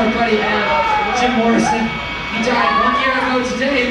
our buddy Adam, Jim Morrison. He died one year ago today,